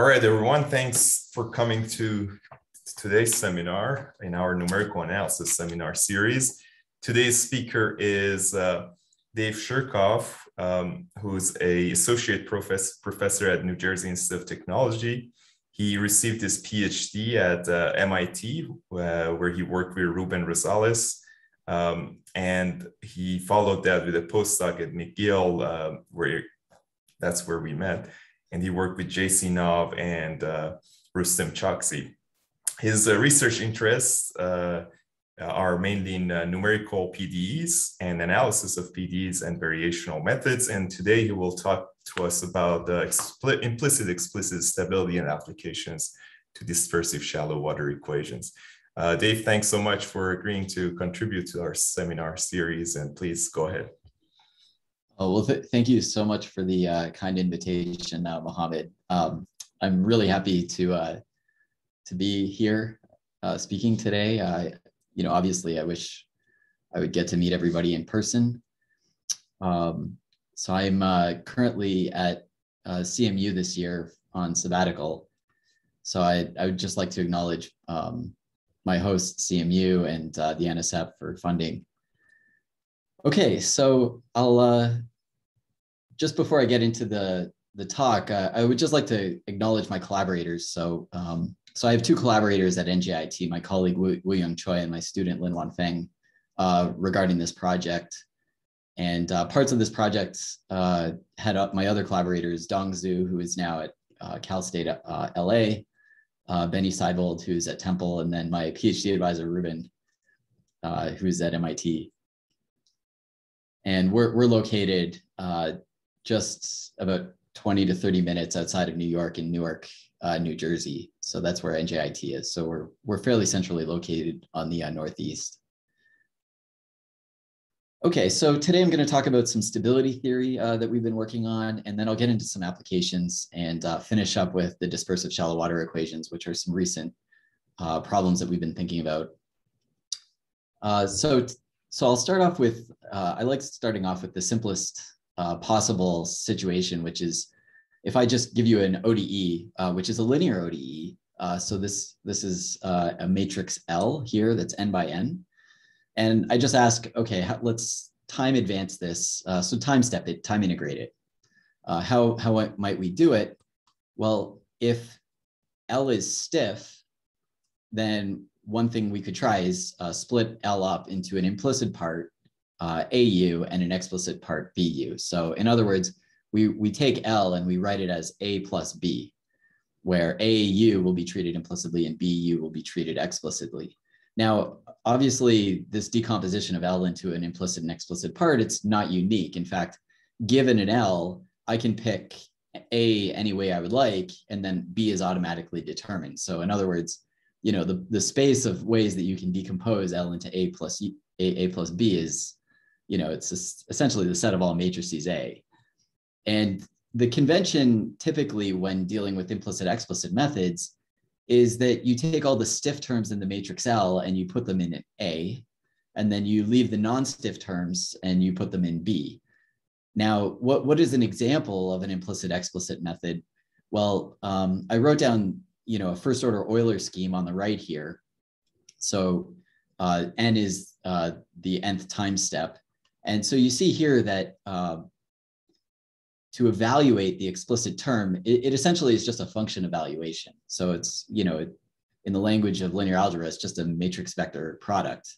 All right, everyone, thanks for coming to today's seminar in our numerical analysis seminar series. Today's speaker is uh, Dave Shirokoff, um, who's a associate professor, professor at New Jersey Institute of Technology. He received his PhD at uh, MIT, uh, where he worked with Ruben Rosales. Um, and he followed that with a postdoc at McGill, uh, where that's where we met and he worked with JC Nave and uh, Rustum Choksi. His uh, research interests uh, are mainly in uh, numerical PDEs and analysis of PDEs and variational methods. And today he will talk to us about the expl implicit explicit stability and applications to dispersive shallow water equations. Uh, Dave, thanks so much for agreeing to contribute to our seminar series and please go ahead. Oh, well, th thank you so much for the uh, kind invitation, uh, Mohammed. Um, I'm really happy to uh, to be here uh, speaking today. you know, obviously, I wish I would get to meet everybody in person. Um, so I'm uh, currently at uh, CMU this year on sabbatical. So I, I would just like to acknowledge um, my host, CMU, and the NSF for funding Okay, so I'll uh, just before I get into the the talk, uh, I would just like to acknowledge my collaborators. So, um, so I have two collaborators at NJIT, my colleague Wu, Young Choi and my student Lin Wan Feng, uh, regarding this project. And uh, parts of this project uh, head up my other collaborators, Dong Zhou, who is now at uh, Cal State uh, LA, Benny Seibold, who's at Temple, and then my PhD advisor, Ruben, who's at MIT and we're, we're located uh, just about 20 to 30 minutes outside of New York in Newark, uh, New Jersey. So that's where NJIT is. So we're, we're fairly centrally located on the uh, Northeast. Okay, so today I'm going to talk about some stability theory uh, that we've been working on, and then I'll get into some applications and uh, finish up with the dispersive shallow water equations, which are some recent uh, problems that we've been thinking about. So so I'll start off with, uh, I like starting off with the simplest uh, possible situation, which is if I just give you an ODE, uh, which is a linear ODE. Uh, so this, this is uh, a matrix L here that's n by n. And I just ask, okay, how, let's time advance this. Uh, so time step it, time integrate it. how, how might we do it? Well, if L is stiff, then one thing we could try is uh, split L up into an implicit part uh, AU and an explicit part BU. So in other words, we, we take L and we write it as A plus B, where AU will be treated implicitly and BU will be treated explicitly. Now, obviously, this decomposition of L into an implicit and explicit part, it's not unique. In fact, given an L, I can pick A any way I would like, and then B is automatically determined. So in other words, you know the, the space of ways that you can decompose L into A plus A, A plus B is, you know, it's essentially the set of all matrices A. And the convention typically when dealing with implicit explicit methods is that you take all the stiff terms in the matrix L and you put them in A, and then you leave the non-stiff terms and you put them in B. Now, what, what is an example of an implicit explicit method? Well, um, I wrote down you know, a first order Euler scheme on the right here. So uh, n is uh, the nth time step. And so you see here that uh, to evaluate the explicit term, it, it, essentially is just a function evaluation. So it's, you know, in the language of linear algebra, it's just a matrix vector product.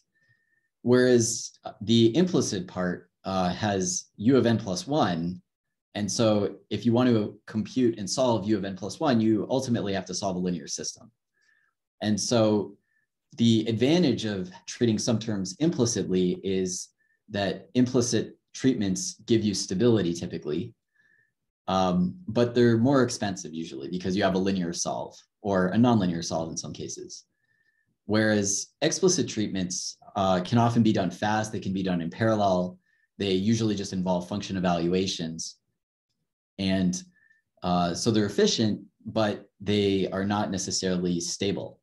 Whereas the implicit part uh, has u of n plus one, and so if you want to compute and solve u of n plus one, you ultimately have to solve a linear system. And so the advantage of treating some terms implicitly is that implicit treatments give you stability typically, um, but they're more expensive usually because you have a linear solve or a nonlinear solve in some cases. Whereas explicit treatments uh, can often be done fast, they can be done in parallel. They usually just involve function evaluations. And uh, so they're efficient, but they are not necessarily stable.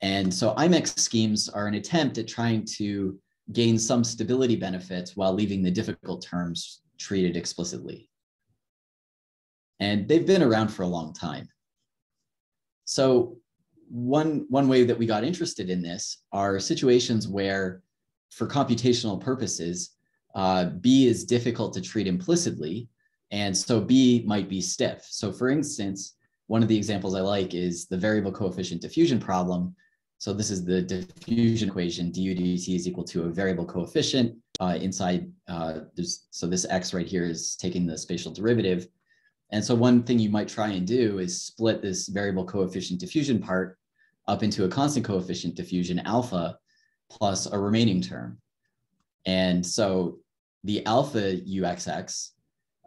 And so IMEX schemes are an attempt at trying to gain some stability benefits while leaving the difficult terms treated explicitly. And they've been around for a long time. So one, one way that we got interested in this are situations where for computational purposes, uh, B is difficult to treat implicitly. And so B might be stiff. So for instance, one of the examples I like is the variable coefficient diffusion problem. So this is the diffusion equation, du dt is equal to a variable coefficient uh, inside, uh, so this x right here is taking the spatial derivative. And so one thing you might try and do is split this variable coefficient diffusion part up into a constant coefficient diffusion alpha plus a remaining term. And so the alpha uxx,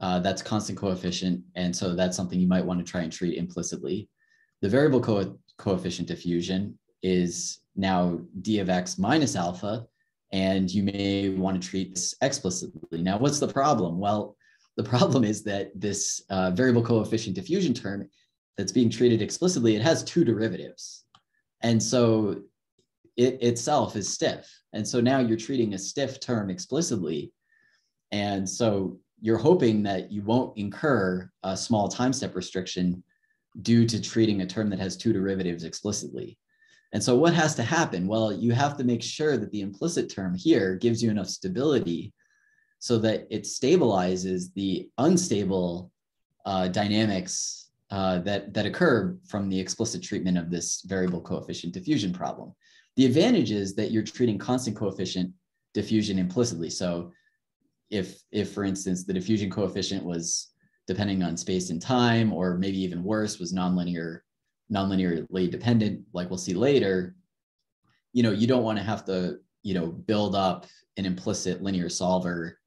uh, that's constant coefficient. And so that's something you might want to try and treat implicitly. The variable co coefficient diffusion is now d of x minus alpha, and you may want to treat this explicitly. Now, what's the problem? Well, the problem is that this uh, variable coefficient diffusion term that's being treated explicitly, it has two derivatives. And so it itself is stiff. And so now you're treating a stiff term explicitly. And so you're hoping that you won't incur a small time step restriction due to treating a term that has two derivatives explicitly. And so what has to happen? Well, you have to make sure that the implicit term here gives you enough stability so that it stabilizes the unstable uh, dynamics uh, that, that occur from the explicit treatment of this variable coefficient diffusion problem. The advantage is that you're treating constant coefficient diffusion implicitly. So if, if for instance, the diffusion coefficient was depending on space and time, or maybe even worse, was nonlinear, nonlinearly dependent, like we'll see later, you know, you don't want to have to, you know, build up an implicit linear solver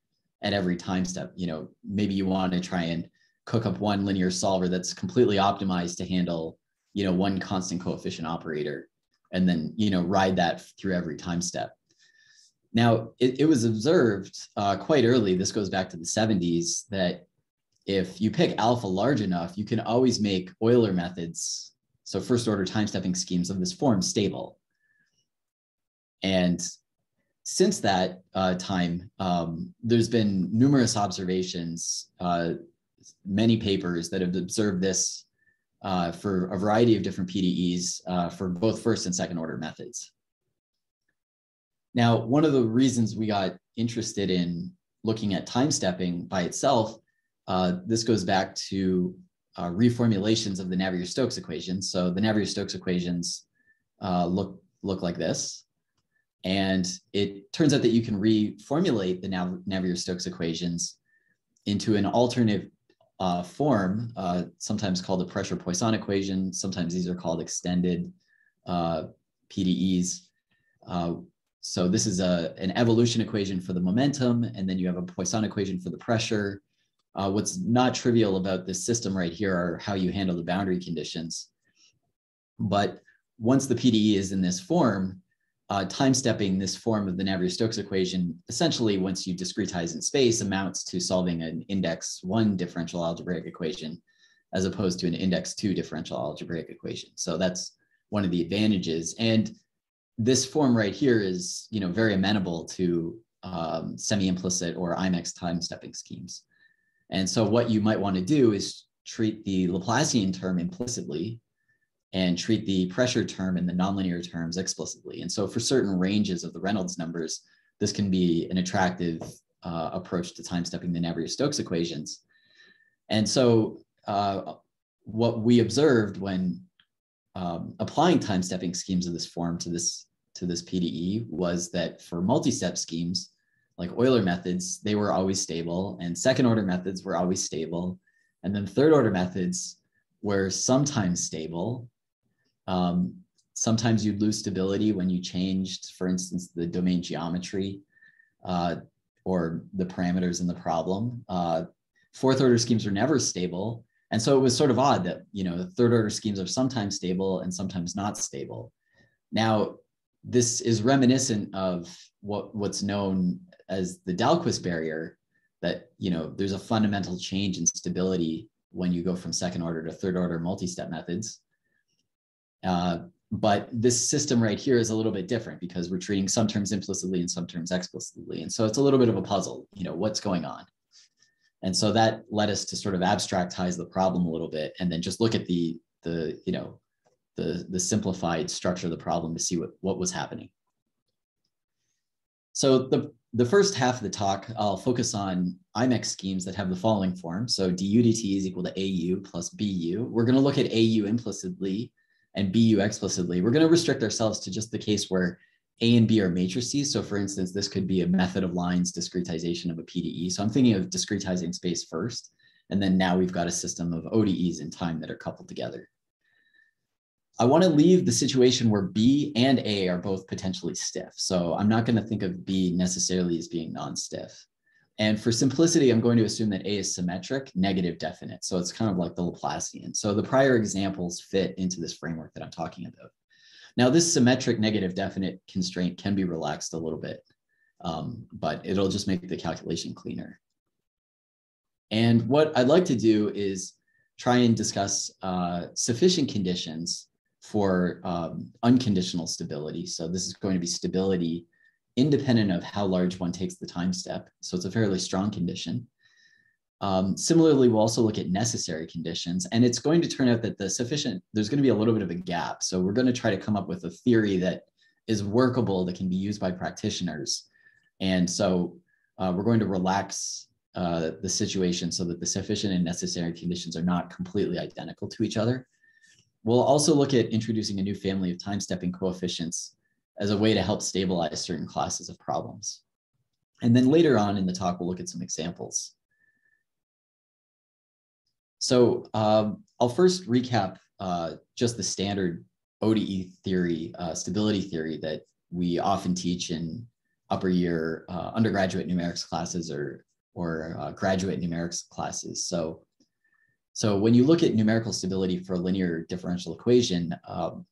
at every time step. You know, maybe you want to try and cook up one linear solver that's completely optimized to handle, you know, one constant coefficient operator and then you know ride that through every time step. Now it, it was observed uh, quite early. This goes back to the 70s that if you pick alpha large enough, you can always make Euler methods, so first order time stepping schemes of this form stable. And since that uh, time, um, there's been numerous observations, uh, many papers that have observed this uh, for a variety of different PDEs uh, for both first and second order methods. Now, one of the reasons we got interested in looking at time stepping by itself, uh, this goes back to uh, reformulations of the Navier-Stokes equations. So the Navier-Stokes equations uh, look, look like this. And it turns out that you can reformulate the Nav Navier-Stokes equations into an alternative uh, form, uh, sometimes called the pressure Poisson equation. Sometimes these are called extended uh, PDEs. Uh, so this is a, an evolution equation for the momentum, and then you have a Poisson equation for the pressure. Uh, what's not trivial about this system right here are how you handle the boundary conditions. But once the PDE is in this form, uh, time stepping this form of the Navier-Stokes equation, essentially once you discretize in space, amounts to solving an index one differential algebraic equation, as opposed to an index two differential algebraic equation. So that's one of the advantages. And this form right here is, you know, very amenable to um, semi-implicit or IMEX time stepping schemes. And so what you might want to do is treat the Laplacian term implicitly and treat the pressure term and the nonlinear terms explicitly. And so for certain ranges of the Reynolds numbers, this can be an attractive uh, approach to time stepping the Navier-Stokes equations. And so uh, what we observed when um, applying time stepping schemes of this form to this, to this PDE was that for multi-step schemes, like Euler methods, they were always stable and second order methods were always stable. And then third order methods were sometimes stable um, sometimes you'd lose stability when you changed, for instance, the domain geometry uh, or the parameters in the problem. Uh, fourth order schemes are never stable. And so it was sort of odd that, you know, third order schemes are sometimes stable and sometimes not stable. Now, this is reminiscent of what, what's known as the Dahlquist barrier, that, you know, there's a fundamental change in stability when you go from second order to third order multi-step methods. Uh, but this system right here is a little bit different because we're treating some terms implicitly and some terms explicitly. And so it's a little bit of a puzzle, you know, what's going on. And so that led us to sort of abstractize the problem a little bit and then just look at the, the you know, the, the simplified structure of the problem to see what, what was happening. So the, the first half of the talk, I'll focus on IMEX schemes that have the following form. So du dt is equal to AU plus BU. We're going to look at AU implicitly and BU explicitly. We're going to restrict ourselves to just the case where A and B are matrices. So for instance, this could be a method of lines discretization of a PDE. So I'm thinking of discretizing space first. And then now we've got a system of ODEs in time that are coupled together. I want to leave the situation where B and A are both potentially stiff. So I'm not going to think of B necessarily as being non-stiff. And for simplicity, I'm going to assume that A is symmetric, negative definite. So it's kind of like the Laplacian. So the prior examples fit into this framework that I'm talking about. Now this symmetric negative definite constraint can be relaxed a little bit, um, but it'll just make the calculation cleaner. And what I'd like to do is try and discuss uh, sufficient conditions for um, unconditional stability. So this is going to be stability independent of how large one takes the time step. So it's a fairly strong condition. Um, similarly, we'll also look at necessary conditions, and it's going to turn out that the sufficient, there's going to be a little bit of a gap. So we're going to try to come up with a theory that is workable, that can be used by practitioners. And so uh, we're going to relax uh, the situation so that the sufficient and necessary conditions are not completely identical to each other. We'll also look at introducing a new family of time stepping coefficients as a way to help stabilize certain classes of problems. And then later on in the talk, we'll look at some examples. So um, I'll first recap uh, just the standard ODE theory, uh, stability theory that we often teach in upper year uh, undergraduate numerics classes or, or uh, graduate numerics classes. So, so when you look at numerical stability for a linear differential equation, um,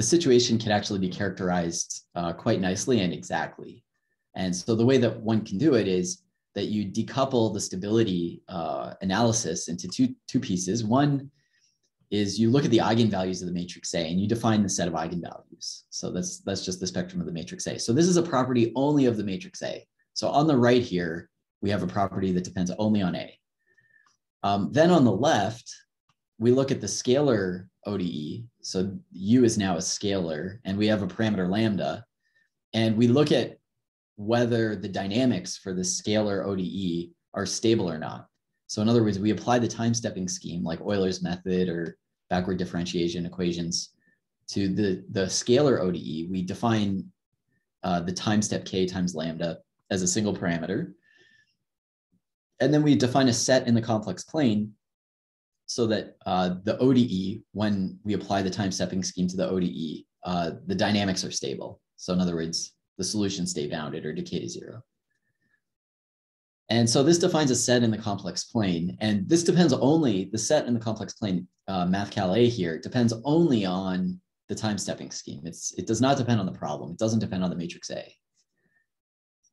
the situation can actually be characterized uh, quite nicely and exactly. And so the way that one can do it is that you decouple the stability uh, analysis into two, two pieces. One is you look at the eigenvalues of the matrix A and you define the set of eigenvalues. So that's, that's just the spectrum of the matrix A. So this is a property only of the matrix A. So on the right here, we have a property that depends only on A. Um, then on the left, we look at the scalar ODE. So U is now a scalar, and we have a parameter lambda. And we look at whether the dynamics for the scalar ODE are stable or not. So in other words, we apply the time stepping scheme like Euler's method or backward differentiation equations to the, the scalar ODE. We define uh, the time step k times lambda as a single parameter. And then we define a set in the complex plane so that uh, the ODE, when we apply the time stepping scheme to the ODE, uh, the dynamics are stable. So in other words, the solutions stay bounded or decay to zero. And so this defines a set in the complex plane. And this depends only, the set in the complex plane, uh, mathcal A here, depends only on the time stepping scheme. It's, it does not depend on the problem. It doesn't depend on the matrix A.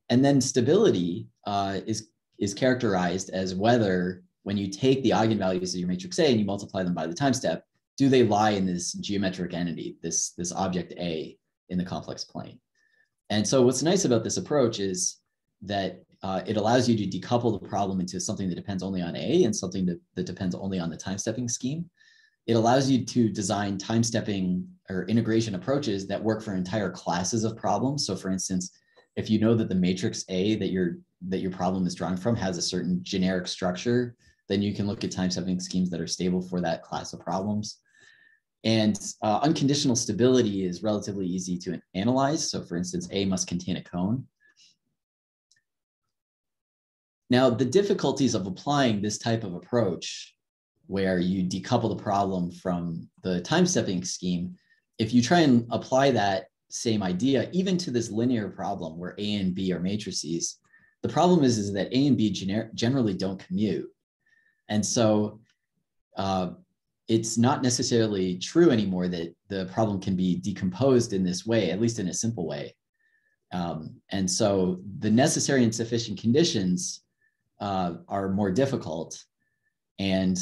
And then stability uh, is, is characterized as whether when you take the eigenvalues of your matrix A and you multiply them by the time step, do they lie in this geometric entity, this, this object A in the complex plane? And so what's nice about this approach is that uh, it allows you to decouple the problem into something that depends only on A and something that, that depends only on the time stepping scheme. It allows you to design time stepping or integration approaches that work for entire classes of problems. So for instance, if you know that the matrix A that your that your problem is drawn from has a certain generic structure then you can look at time stepping schemes that are stable for that class of problems. And uh, unconditional stability is relatively easy to analyze. So for instance, A must contain a cone. Now, the difficulties of applying this type of approach where you decouple the problem from the time stepping scheme, if you try and apply that same idea, even to this linear problem where A and B are matrices, the problem is, is that A and B gener generally don't commute. And so uh, it's not necessarily true anymore that the problem can be decomposed in this way, at least in a simple way. Um, and so the necessary and sufficient conditions uh, are more difficult. And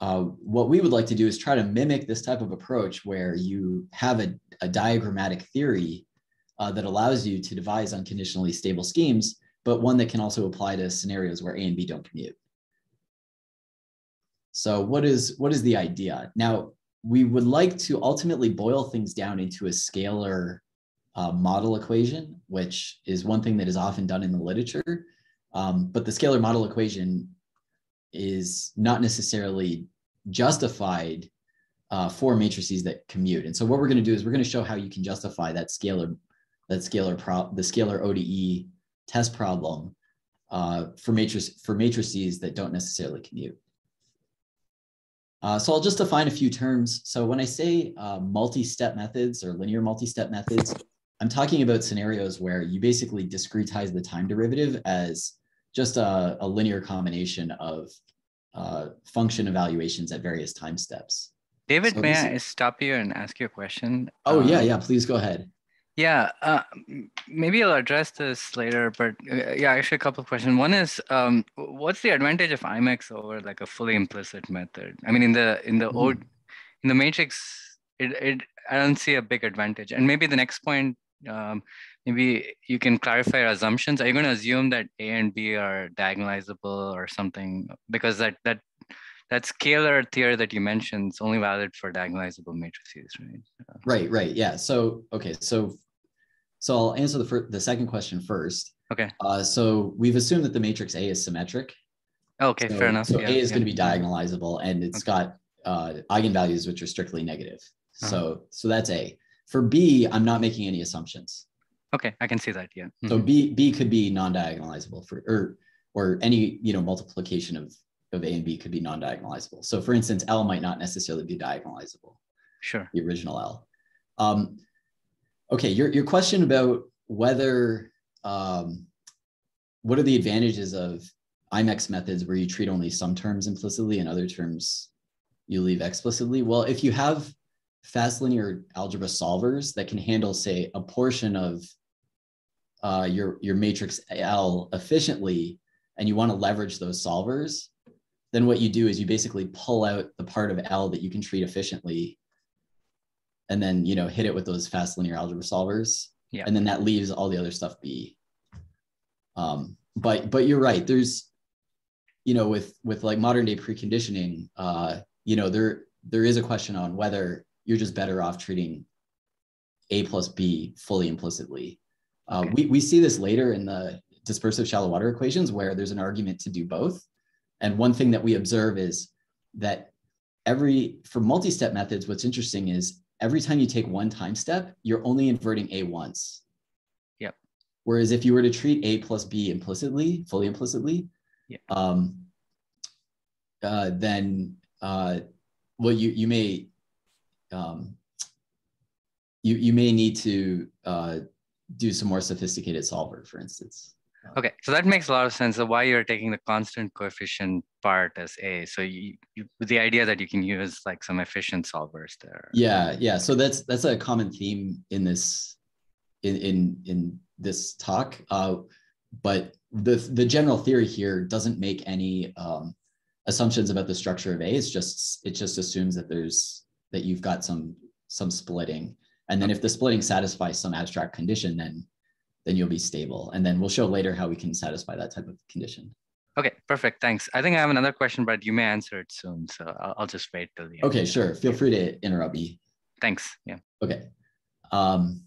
uh, what we would like to do is try to mimic this type of approach where you have a, a diagrammatic theory uh, that allows you to devise unconditionally stable schemes, but one that can also apply to scenarios where A and B don't commute. So what is what is the idea? Now we would like to ultimately boil things down into a scalar uh, model equation, which is one thing that is often done in the literature. Um, but the scalar model equation is not necessarily justified uh, for matrices that commute. And so what we're going to do is we're going to show how you can justify that scalar that scalar pro the scalar ODE test problem uh, for matrices for matrices that don't necessarily commute. Uh, so I'll just define a few terms. So when I say uh, multi-step methods or linear multi-step methods, I'm talking about scenarios where you basically discretize the time derivative as just a, a linear combination of uh, function evaluations at various time steps. David, so may I stop you and ask you a question? Oh, um, yeah, yeah, please go ahead. Yeah, uh, maybe I'll address this later, but uh, yeah, actually a couple of questions. One is, um, what's the advantage of IMEX over like a fully implicit method? I mean, in the in the mm. in the matrix, it, it I don't see a big advantage. And maybe the next point, um, maybe you can clarify your assumptions. Are you going to assume that A and B are diagonalizable or something? Because that that that scalar theory that you mentioned is only valid for diagonalizable matrices, right? Right, right, yeah. So okay, so so I'll answer the first, the second question first. Okay. Uh, so we've assumed that the matrix A is symmetric. Okay, so, fair enough. So yeah, A is yeah. going to be diagonalizable, and it's okay. got uh, eigenvalues which are strictly negative. Uh-huh. So so that's A. For B, I'm not making any assumptions. Okay, I can see that. Yeah. Mm-hmm. So B B could be non-diagonalizable for or or any you know multiplication of of A and B could be non-diagonalizable. So for instance, L might not necessarily be diagonalizable. Sure. The original L. Um, okay, your, your question about whether, um, what are the advantages of IMEX methods where you treat only some terms implicitly and other terms you leave explicitly? Well, if you have fast linear algebra solvers that can handle, say, a portion of uh, your, your matrix L efficiently, and you want to leverage those solvers, then what you do is you basically pull out the part of L that you can treat efficiently and then you know hit it with those fast linear algebra solvers. Yeah. and then that leaves all the other stuff be. Um, but but you're right. There's you know with with like modern day preconditioning uh you know there there is a question on whether you're just better off treating a plus b fully implicitly. Uh, okay. we, we see this later in the dispersive shallow water equations where there's an argument to do both. And one thing that we observe is that every for multi-step methods what's interesting is every time you take one time step, you're only inverting A once. Yep. Whereas if you were to treat A plus B implicitly, fully implicitly, yep. um, uh, then uh, well, you you may um, you you may need to uh, do some more sophisticated solver, for instance. Okay, so that makes a lot of sense. So why you're taking the constant coefficient part as A. So you, you the idea that you can use like some efficient solvers there. Yeah, yeah. So that's that's a common theme in this in in in this talk. Uh, but the the general theory here doesn't make any um, assumptions about the structure of A. It's just it just assumes that there's that you've got some some splitting, and then if the splitting satisfies some abstract condition, then then you'll be stable. And then we'll show later how we can satisfy that type of condition. Okay, perfect. Thanks. I think I have another question, but you may answer it soon. So I'll, I'll just wait till the end. Okay, sure. Feel free to interrupt me. Thanks. Yeah. Okay. Um,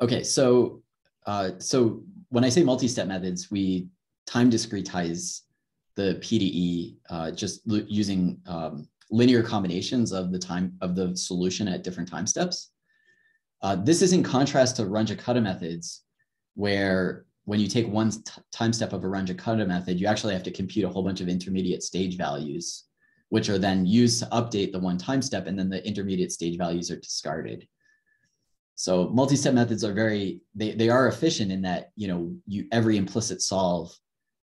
okay, so uh, so when I say multi-step methods, we time discretize the PDE uh, just using um, linear combinations of the time of the solution at different time steps. Uh, this is in contrast to Runge-Kutta methods, where when you take one time step of a Runge-Kutta method, you actually have to compute a whole bunch of intermediate stage values, which are then used to update the one time step, and then the intermediate stage values are discarded. So multi-step methods are very they they are efficient in that you know you every implicit solve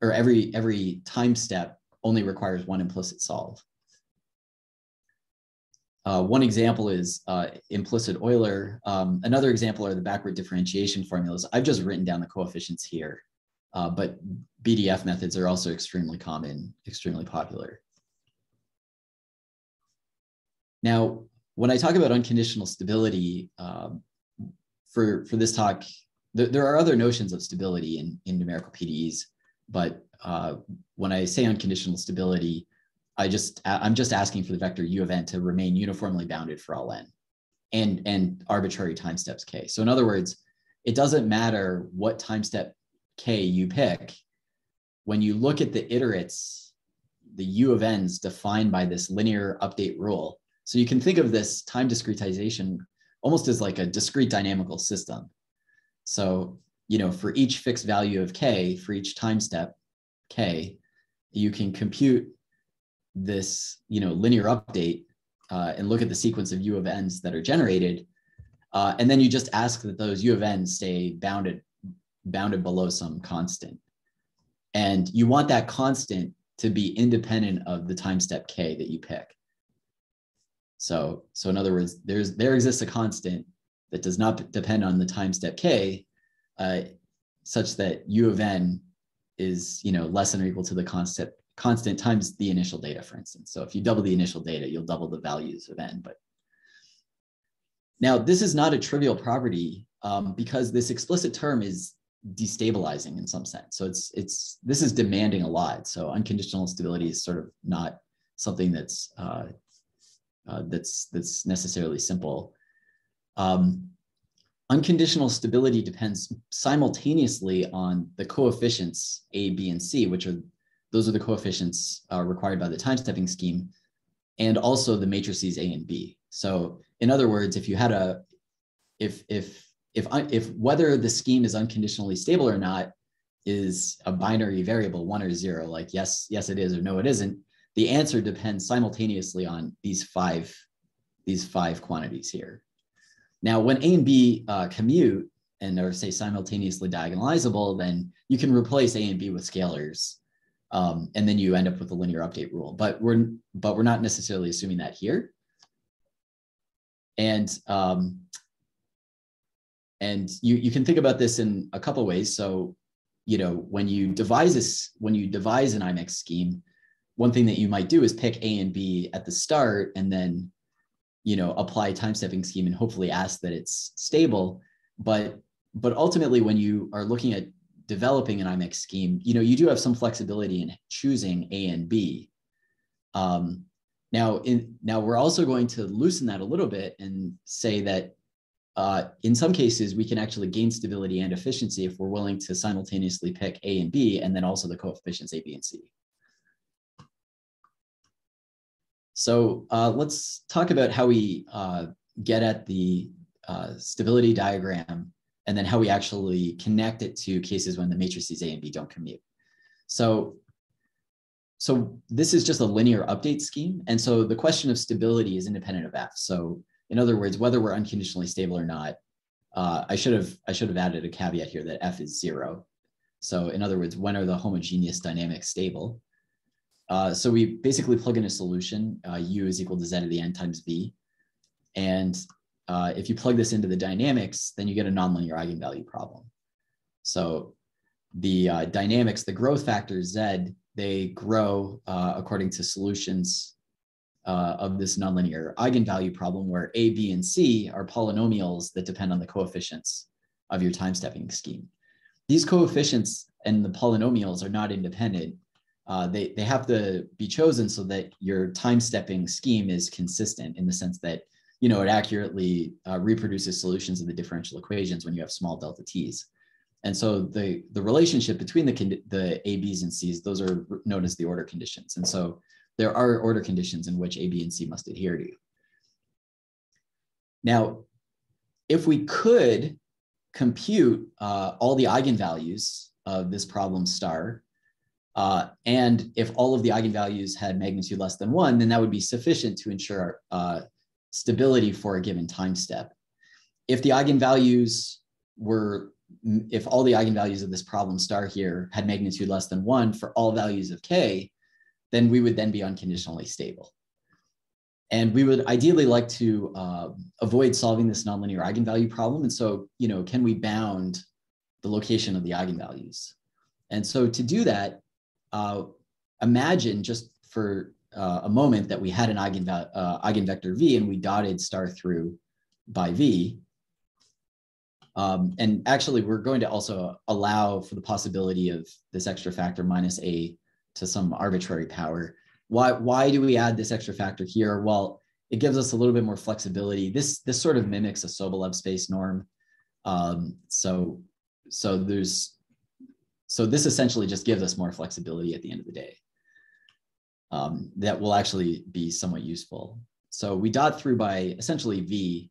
or every every time step only requires one implicit solve. Uh, one example is uh, implicit Euler. Um, another example are the backward differentiation formulas. I've just written down the coefficients here, uh, but BDF methods are also extremely common, extremely popular. Now, when I talk about unconditional stability, um, for, for this talk, th there are other notions of stability in, in numerical PDEs, but uh, when I say unconditional stability, I just I'm just asking for the vector u of n to remain uniformly bounded for all n, and and arbitrary time steps k. So in other words, it doesn't matter what time step k you pick. When you look at the iterates, the u of n's defined by this linear update rule. So you can think of this time discretization almost as like a discrete dynamical system. So you know, for each fixed value of k, for each time step k, you can compute this, you know, linear update uh, and look at the sequence of u of n's that are generated. Uh, and then you just ask that those u of n's stay bounded, bounded below some constant. And you want that constant to be independent of the time step k that you pick. So, so in other words, there's there exists a constant that does not depend on the time step k, uh, such that u of n is you know less than or equal to the constant constant times the initial data, for instance. So if you double the initial data, you'll double the values of n. But now this is not a trivial property um, because this explicit term is destabilizing in some sense. So it's it's this is demanding a lot. So unconditional stability is sort of not something that's uh, uh, that's that's necessarily simple. Um, unconditional stability depends simultaneously on the coefficients a, b, and c, which are those are the coefficients uh, required by the time stepping scheme, and also the matrices A and B. So in other words, if you had a, if, if, if, if whether the scheme is unconditionally stable or not is a binary variable, one or zero, like yes, yes it is, or no it isn't, the answer depends simultaneously on these five, these five quantities here. Now, when A and B uh, commute and are say simultaneously diagonalizable, then you can replace A and B with scalars um, and then you end up with a linear update rule. But we're but we're not necessarily assuming that here. And um, and you you can think about this in a couple ways. So you know when you devise this when you devise an IMEX scheme, one thing that you might do is pick A and B at the start, and then you know apply a time stepping scheme and hopefully ask that it's stable. But but ultimately, when you are looking at developing an IMEX scheme, you know, you do have some flexibility in choosing A and B. Um, now, in, now we're also going to loosen that a little bit and say that uh, in some cases, we can actually gain stability and efficiency if we're willing to simultaneously pick A and B, and then also the coefficients A, B, and C. So uh, let's talk about how we uh, get at the uh, stability diagram and then how we actually connect it to cases when the matrices A and B don't commute. So, so this is just a linear update scheme. And so the question of stability is independent of F. So in other words, whether we're unconditionally stable or not, uh, I should have I should have added a caveat here that F is zero. So in other words, when are the homogeneous dynamics stable? Uh, so we basically plug in a solution, uh, U is equal to Z to the N times B. And uh, if you plug this into the dynamics, then you get a nonlinear eigenvalue problem. So the uh, dynamics, the growth factors Z, they grow uh, according to solutions uh, of this nonlinear eigenvalue problem where A, B, and C are polynomials that depend on the coefficients of your time stepping scheme. These coefficients and the polynomials are not independent. Uh, they, they have to be chosen so that your time stepping scheme is consistent in the sense that you know, it accurately uh, reproduces solutions of the differential equations when you have small delta t's. And so the, the relationship between the, the A, B's, and C's, those are known as the order conditions. And so there are order conditions in which A, B, and C must adhere to. Now, if we could compute uh, all the eigenvalues of this problem star, uh, and if all of the eigenvalues had magnitude less than one, then that would be sufficient to ensure uh, stability for a given time step. If the eigenvalues were, if all the eigenvalues of this problem star here had magnitude less than one for all values of k, then we would then be unconditionally stable. And we would ideally like to uh, avoid solving this nonlinear eigenvalue problem. And so, you know, can we bound the location of the eigenvalues? And so to do that, uh, imagine just for uh, a moment that we had an uh, eigenvector v and we dotted star through by v. Um, and actually, we're going to also allow for the possibility of this extra factor minus a to some arbitrary power. why why do we add this extra factor here? Well, it gives us a little bit more flexibility. This this sort of mimics a Sobolev space norm. Um, so so there's so this essentially just gives us more flexibility at the end of the day. Um, that will actually be somewhat useful. So we dot through by essentially v,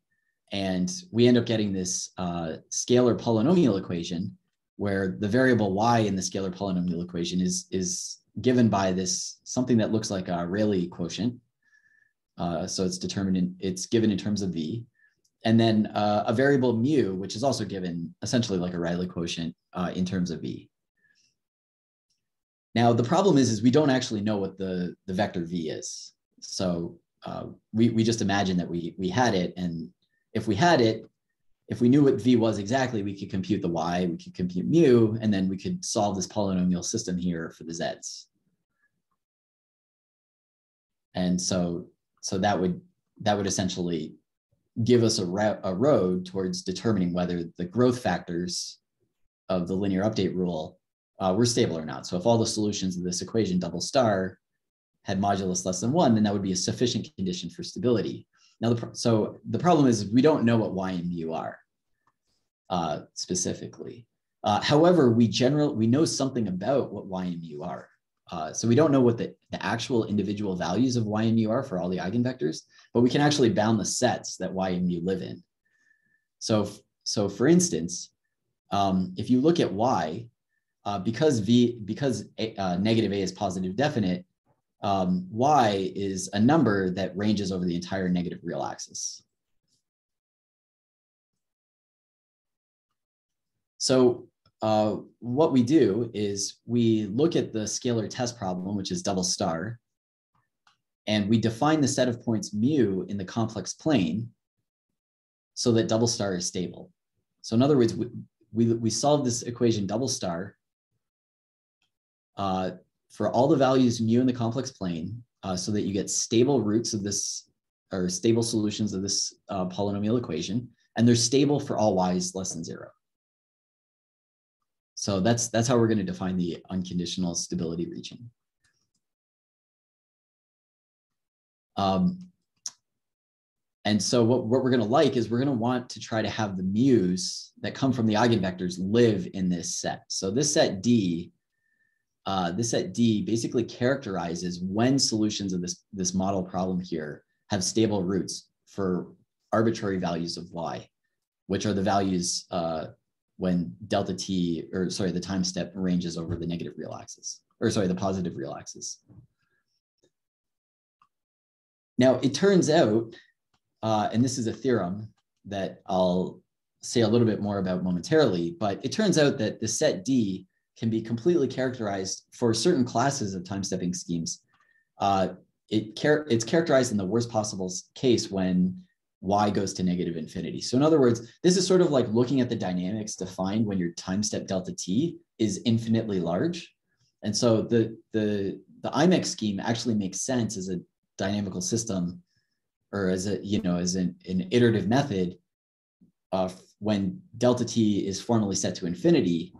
and we end up getting this uh, scalar polynomial equation where the variable y in the scalar polynomial equation is is given by this something that looks like a Rayleigh quotient. Uh, so it's determined in, it's given in terms of v, and then uh, a variable mu, which is also given essentially like a Rayleigh quotient uh, in terms of v. Now the problem is, is we don't actually know what the the vector v is. So uh, we we just imagine that we we had it, and if we had it, if we knew what v was exactly, we could compute the y, we could compute mu, and then we could solve this polynomial system here for the z's. And so, so that would that would essentially give us a, ra- a road towards determining whether the growth factors of the linear update rule uh, were stable or not. So if all the solutions of this equation double star had modulus less than one, then that would be a sufficient condition for stability. Now, the, so the problem is we don't know what y and mu are uh, specifically. Uh, however, we general we know something about what y and mu are. Uh, so we don't know what the, the actual individual values of y and mu are for all the eigenvectors, but we can actually bound the sets that y and mu live in. So, so for instance, um, if you look at y, uh, because v because a, uh, negative a is positive definite, um, y is a number that ranges over the entire negative real axis. So uh, what we do is we look at the scalar test problem, which is double star, and we define the set of points mu in the complex plane so that double star is stable. So in other words, we, we, we solve this equation double star uh, for all the values mu in the complex plane uh, so that you get stable roots of this or stable solutions of this uh, polynomial equation, and they're stable for all y's less than zero. So that's that's how we're going to define the unconditional stability region. Um, and so what, what we're going to like is we're going to want to try to have the mu's that come from the eigenvectors live in this set. So this set D uh, this set D basically characterizes when solutions of this, this model problem here have stable roots for arbitrary values of y, which are the values uh, when delta t, or sorry, the time step ranges over the negative real axis, or sorry, the positive real axis. Now, it turns out, uh, and this is a theorem that I'll say a little bit more about momentarily, but it turns out that the set D can be completely characterized for certain classes of time stepping schemes. Uh, it char- it's characterized in the worst possible case when y goes to negative infinity. So in other words, this is sort of like looking at the dynamics defined when your time step delta t is infinitely large. And so the, the, the IMEX scheme actually makes sense as a dynamical system or as a, you know, as an, an iterative method uh, when delta t is formally set to infinity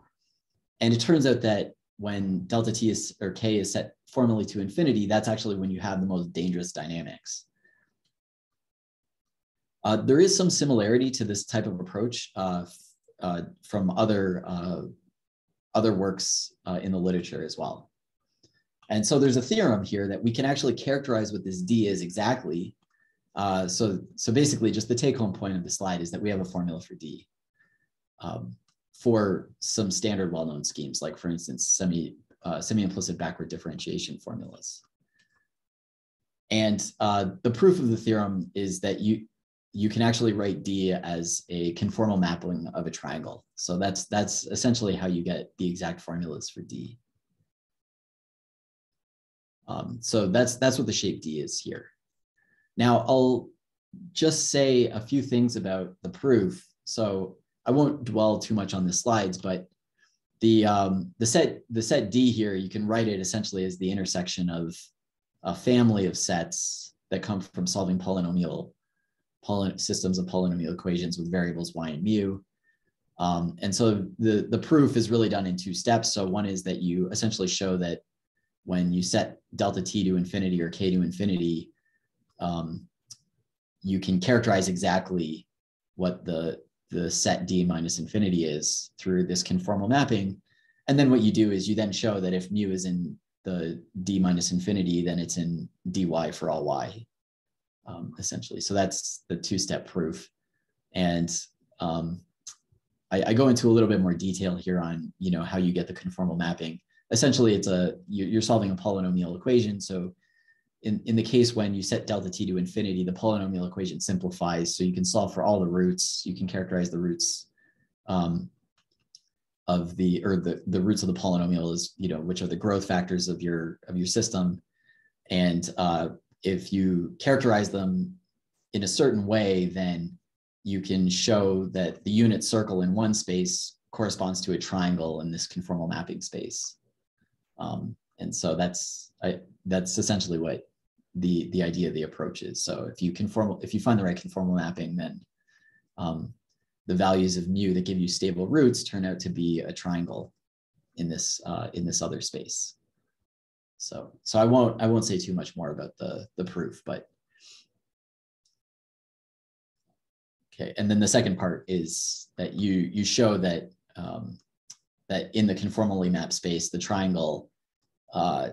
and it turns out that when delta t is or k is set formally to infinity, that's actually when you have the most dangerous dynamics. Uh, there is some similarity to this type of approach uh, uh, from other, uh, other works uh, in the literature as well. And so there's a theorem here that we can actually characterize what this D is exactly. Uh, so, so basically just the take home point of the slide is that we have a formula for D. Um, for some standard well-known schemes, like for instance, semi, uh, semi-implicit backward differentiation formulas. And uh, the proof of the theorem is that you, you can actually write D as a conformal mapping of a triangle. So that's, that's essentially how you get the exact formulas for D. Um, so that's, that's what the shape D is here. Now I'll just say a few things about the proof. So I won't dwell too much on the slides, but the um, the set the set D here, you can write it essentially as the intersection of a family of sets that come from solving polynomial poly systems of polynomial equations with variables y and mu. Um, and so the, the proof is really done in two steps. So one is that you essentially show that when you set delta t to infinity or k to infinity, um, you can characterize exactly what the, the set d minus infinity is through this conformal mapping. And then what you do is you then show that if mu is in the d minus infinity, then it's in dy for all y, um, essentially. So that's the two-step proof. And um, I, I, go into a little bit more detail here on you know how you get the conformal mapping. Essentially, it's a you're solving a polynomial equation. So in, in the case when you set delta t to infinity, the polynomial equation simplifies. So you can solve for all the roots. You can characterize the roots um, of the or the the roots of the polynomial is you know which are the growth factors of your of your system, and uh, if you characterize them in a certain way, then you can show that the unit circle in one space corresponds to a triangle in this conformal mapping space. Um, and so that's I, that's essentially what the the idea of the approach is. So if you conform if you find the right conformal mapping, then um, the values of mu that give you stable roots turn out to be a triangle in this uh, in this other space. So so I won't I won't say too much more about the the proof, but Okay, and then the second part is that you you show that um, that in the conformally mapped space, the triangle uh,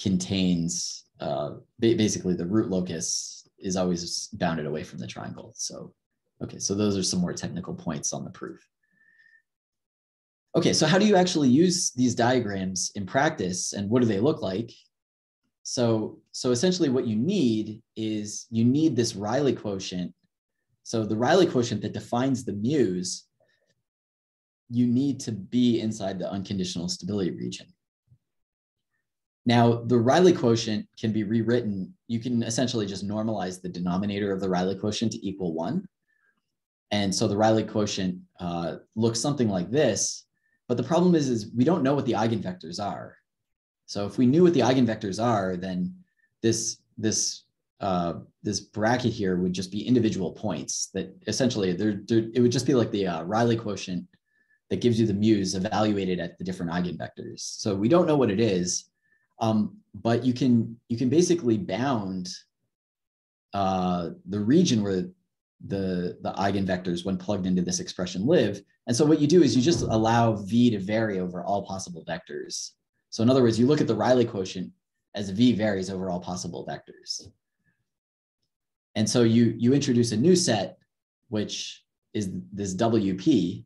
contains uh, basically the root locus is always bounded away from the triangle. So, okay, so those are some more technical points on the proof. Okay, so how do you actually use these diagrams in practice and what do they look like? So, so essentially what you need is you need this Rayleigh quotient so the Rayleigh quotient that defines the mu's, you need to be inside the unconditional stability region. Now, the Rayleigh quotient can be rewritten. You can essentially just normalize the denominator of the Rayleigh quotient to equal one. And so the Rayleigh quotient uh, looks something like this. But the problem is, is we don't know what the eigenvectors are. So if we knew what the eigenvectors are, then this, this uh, this bracket here would just be individual points that essentially there it would just be like the uh, Rayleigh quotient that gives you the mu's evaluated at the different eigenvectors. So we don't know what it is, um, but you can you can basically bound uh, the region where the the eigenvectors when plugged into this expression live. And so what you do is you just allow v to vary over all possible vectors. So in other words, you look at the Rayleigh quotient as v varies over all possible vectors. And so you, you introduce a new set, which is this WP.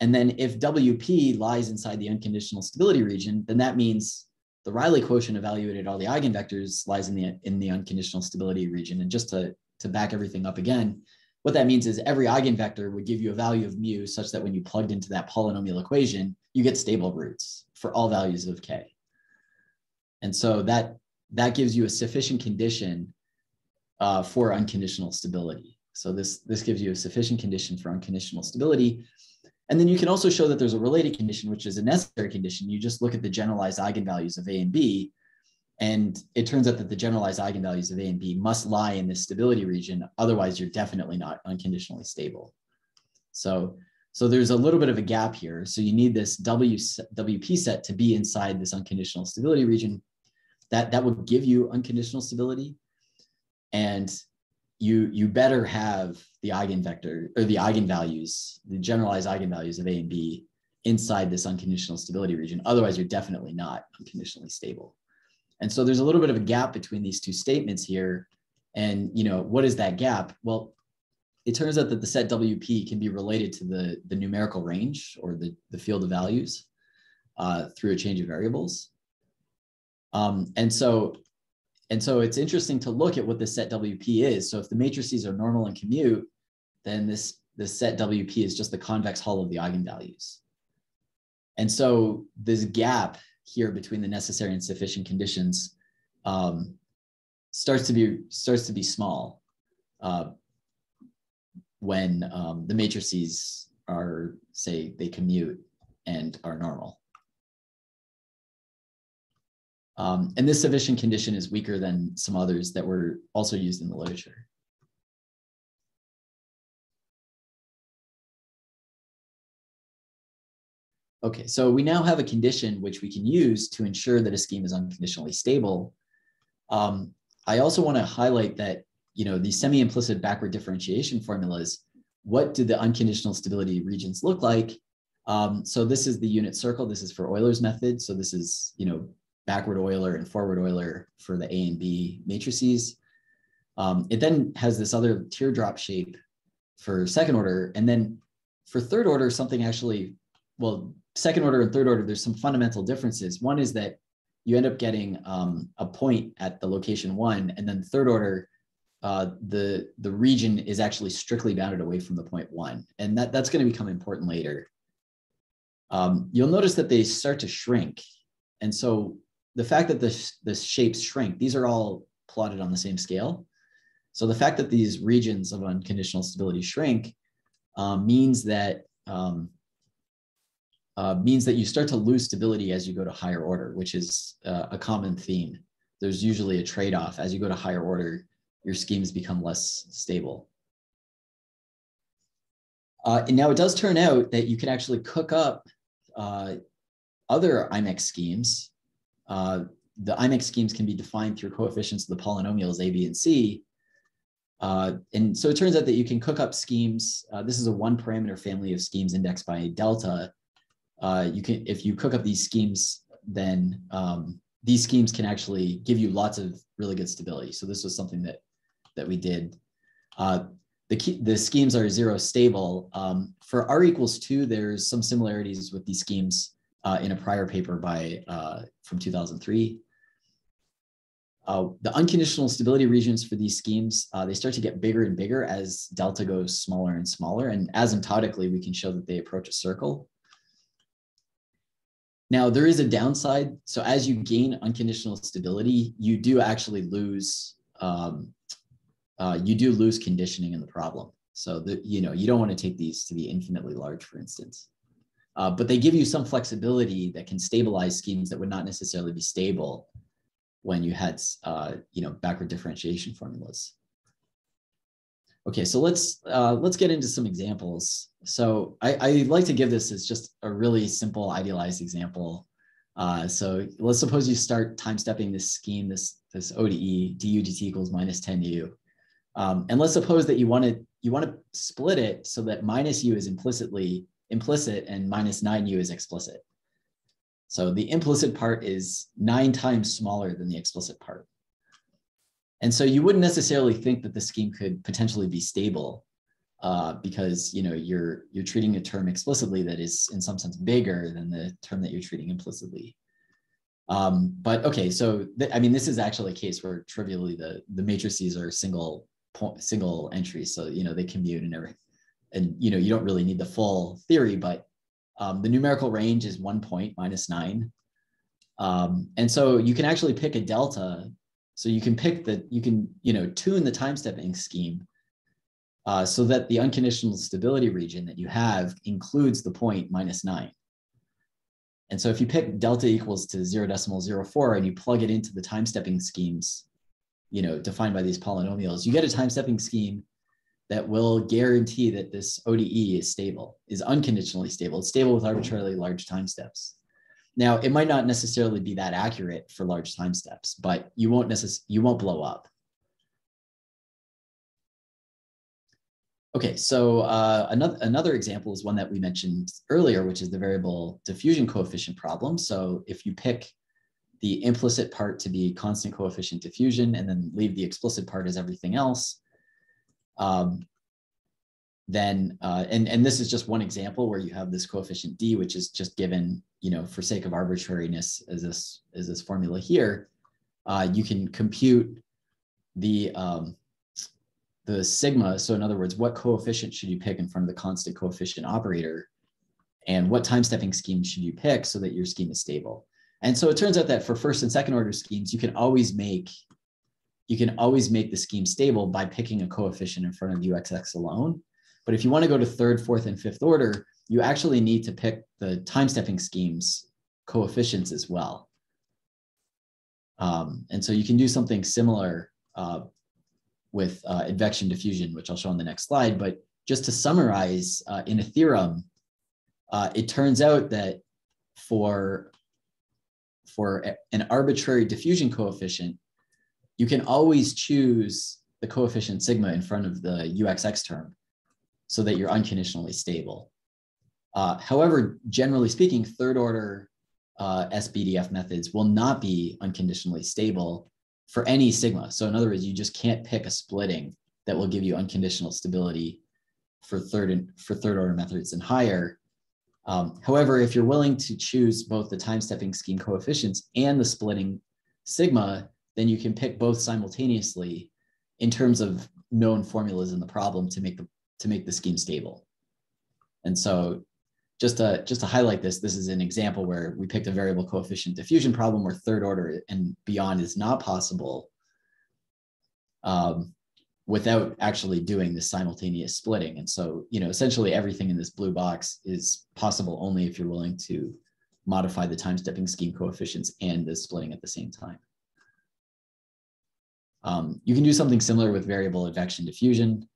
And then if WP lies inside the unconditional stability region, then that means the Rayleigh quotient evaluated all the eigenvectors lies in the, in the unconditional stability region. And just to, to back everything up again, what that means is every eigenvector would give you a value of mu such that when you plugged into that polynomial equation, you get stable roots for all values of k. And so that, that gives you a sufficient condition uh, for unconditional stability. So this, this gives you a sufficient condition for unconditional stability. And then you can also show that there's a related condition, which is a necessary condition. You just look at the generalized eigenvalues of A and B, and it turns out that the generalized eigenvalues of A and B must lie in this stability region. Otherwise, you're definitely not unconditionally stable. So, so there's a little bit of a gap here. So you need this w, WP set to be inside this unconditional stability region. That, that will give you unconditional stability and you you better have the eigenvector or the eigenvalues, the generalized eigenvalues of A and B inside this unconditional stability region. Otherwise, you're definitely not unconditionally stable. And so there's a little bit of a gap between these two statements here. And you know, what is that gap? Well, it turns out that the set WP can be related to the, the numerical range or the, the field of values uh, through a change of variables. Um, and so and so it's interesting to look at what the set WP is. So if the matrices are normal and commute, then this, this set WP is just the convex hull of the eigenvalues. And so this gap here between the necessary and sufficient conditions um, starts to be starts to be small uh, when um, the matrices are say they commute and are normal. Um, and this sufficient condition is weaker than some others that were also used in the literature. Okay, so we now have a condition which we can use to ensure that a scheme is unconditionally stable. Um, I also want to highlight that you know these semi-implicit backward differentiation formulas. What do the unconditional stability regions look like? Um, so this is the unit circle. This is for Euler's method. So this is you know backward Euler and forward Euler for the A and B matrices. Um, it then has this other teardrop shape for second order. And then for third order, something actually, well, second order and third order, there's some fundamental differences. One is that you end up getting um, a point at the location one, and then third order, uh, the the region is actually strictly bounded away from the point one, and that that's going to become important later. Um, you'll notice that they start to shrink, and so the fact that the the shapes shrink, these are all plotted on the same scale. So the fact that these regions of unconditional stability shrink um, means that um, uh, means that you start to lose stability as you go to higher order, which is uh, a common theme. There's usually a trade-off as you go to higher order, your schemes become less stable. Uh, and now it does turn out that you can actually cook up uh, other IMEX schemes. Uh, the IMEX schemes can be defined through coefficients of the polynomials A, B, and C, uh, and so it turns out that you can cook up schemes. This is a one parameter family of schemes indexed by delta. Uh, you can, if you cook up these schemes, then um, these schemes can actually give you lots of really good stability. So this was something that that we did. Uh, the, key, the schemes are zero stable. Um, for R equals two, there's some similarities with these schemes uh, in a prior paper by uh, from 2003. Uh, the unconditional stability regions for these schemes, uh, they start to get bigger and bigger as delta goes smaller and smaller. And asymptotically, we can show that they approach a circle. Now, there is a downside. So as you gain unconditional stability, you do actually lose, um, uh, you do lose conditioning in the problem. So that, you know, you don't want to take these to be infinitely large, for instance. Uh, but they give you some flexibility that can stabilize schemes that would not necessarily be stable when you had uh, you know backward differentiation formulas. Okay, so let's uh, let's get into some examples. So I, I like to give this as just a really simple idealized example. Uh, so let's suppose you start time stepping this scheme, this this ODE, du dt equals minus 10u. Um, and let's suppose that you want to you want to split it so that minus u is implicitly implicit and minus 9u is explicit. So the implicit part is nine times smaller than the explicit part. And so you wouldn't necessarily think that the scheme could potentially be stable uh, because you know you're you're treating a term explicitly that is in some sense bigger than the term that you're treating implicitly. Um, but okay, so I mean this is actually a case where trivially the the matrices are single point single entries, so you know they commute and everything, and you know you don't really need the full theory, but um, the numerical range is one point minus nine. Um, and so you can actually pick a delta. So you can pick the, you can, you know, tune the time stepping scheme uh, so that the unconditional stability region that you have includes the point minus nine. And so if you pick delta equals to 0 decimal 04 and you plug it into the time stepping schemes, you know, defined by these polynomials, you get a time stepping scheme that will guarantee that this ODE is stable, is unconditionally stable. It's stable with arbitrarily large time steps. Now, it might not necessarily be that accurate for large time steps, but you won't necess- you won't blow up. Okay, so uh, another, another example is one that we mentioned earlier, which is the variable diffusion coefficient problem. So if you pick the implicit part to be constant coefficient diffusion and then leave the explicit part as everything else, um, then uh, and and this is just one example where you have this coefficient d, which is just given, you know, for sake of arbitrariness, as this as this formula here. Uh, you can compute the um, the sigma. So in other words, what coefficient should you pick in front of the constant coefficient operator, and what time stepping scheme should you pick so that your scheme is stable? And so it turns out that for first and second order schemes, you can always make you can always make the scheme stable by picking a coefficient in front of uxx alone. But if you want to go to third, fourth, and fifth order, you actually need to pick the time stepping schemes coefficients as well. Um, and so you can do something similar uh, with uh, advection diffusion, which I'll show on the next slide. But just to summarize, uh, in a theorem, uh, it turns out that for for an arbitrary diffusion coefficient, you can always choose the coefficient sigma in front of the uxx term so that you're unconditionally stable. Uh, however, generally speaking, third order uh, SBDF methods will not be unconditionally stable for any sigma. So in other words, you just can't pick a splitting that will give you unconditional stability for third and for third order methods and higher. Um, however, if you're willing to choose both the time stepping scheme coefficients and the splitting sigma, then you can pick both simultaneously in terms of known formulas in the problem to make the to make the scheme stable. And so just to just to highlight this, this is an example where we picked a variable coefficient diffusion problem where third order and beyond is not possible um, without actually doing the simultaneous splitting. And so, you know, essentially everything in this blue box is possible only if you're willing to modify the time stepping scheme coefficients and the splitting at the same time. Um, you can do something similar with variable advection diffusion.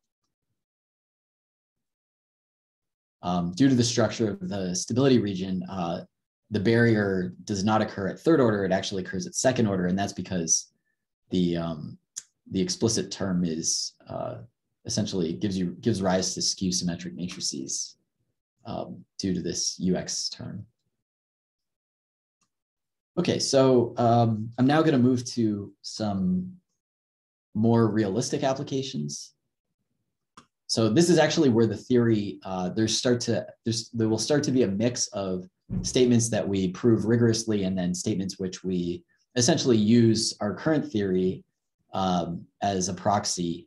Um, due to the structure of the stability region, uh, the barrier does not occur at third order, it actually occurs at second order, and that's because the, um, the explicit term is uh, essentially gives you gives rise to skew symmetric matrices um, due to this UX term. Okay, so um, I'm now going to move to some more realistic applications. So this is actually where the theory, uh, there's start to, there's, there will start to be a mix of statements that we prove rigorously and then statements which we essentially use our current theory um, as a proxy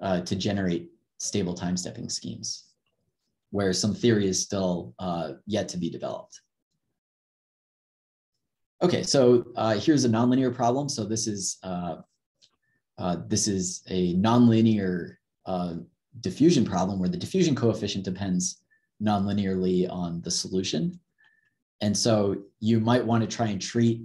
uh, to generate stable time stepping schemes, where some theory is still uh, yet to be developed. Okay, so uh, here's a nonlinear problem. So this is uh, uh, this is a nonlinear uh, diffusion problem where the diffusion coefficient depends nonlinearly on the solution. And so you might want to try and treat,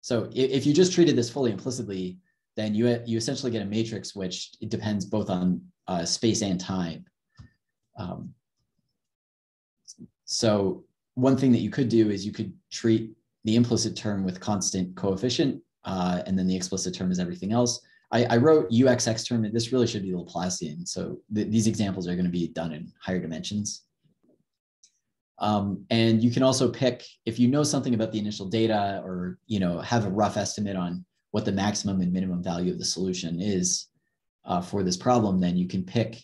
so if, you just treated this fully implicitly, then you, you essentially get a matrix which it depends both on uh, space and time. Um, so one thing that you could do is you could treat the implicit term with constant coefficient, uh, and then the explicit term is everything else. I, I wrote UXX term, and this really should be Laplacian. So th these examples are going to be done in higher dimensions. Um, and you can also pick, if you know something about the initial data or you know have a rough estimate on what the maximum and minimum value of the solution is uh, for this problem, then you can pick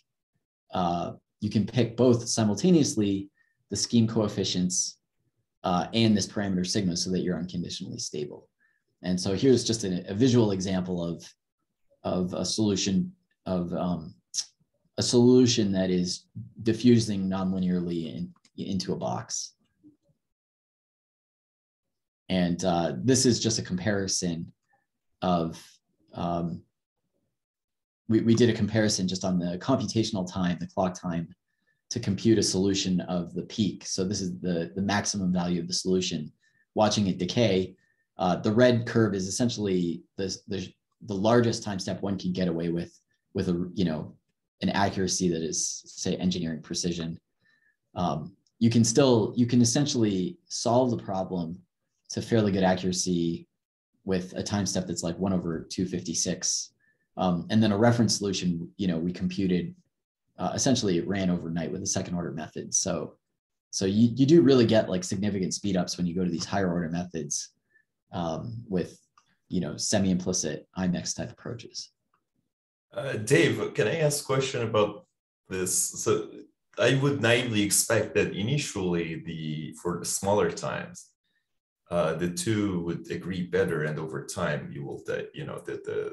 uh, you can pick both simultaneously the scheme coefficients uh, and this parameter sigma so that you're unconditionally stable. And so here's just a, a visual example of of a solution of um, a solution that is diffusing nonlinearly in, into a box. And uh, this is just a comparison of, um, we, we did a comparison just on the computational time, the clock time to compute a solution of the peak. So this is the, the maximum value of the solution, watching it decay. Uh, the red curve is essentially the, the the largest time step one can get away with with a you know an accuracy that is say engineering precision. Um, you can still you can essentially solve the problem to fairly good accuracy with a time step that's like 1 over 256 um, and then a reference solution you know we computed uh, essentially it ran overnight with a second order method. So so you, you do really get like significant speed ups when you go to these higher order methods um, with you know, semi-implicit IMEX type approaches. Uh, Dave, can I ask a question about this? So I would naively expect that initially the for the smaller times, uh, the two would agree better, and over time you will, you know, that the,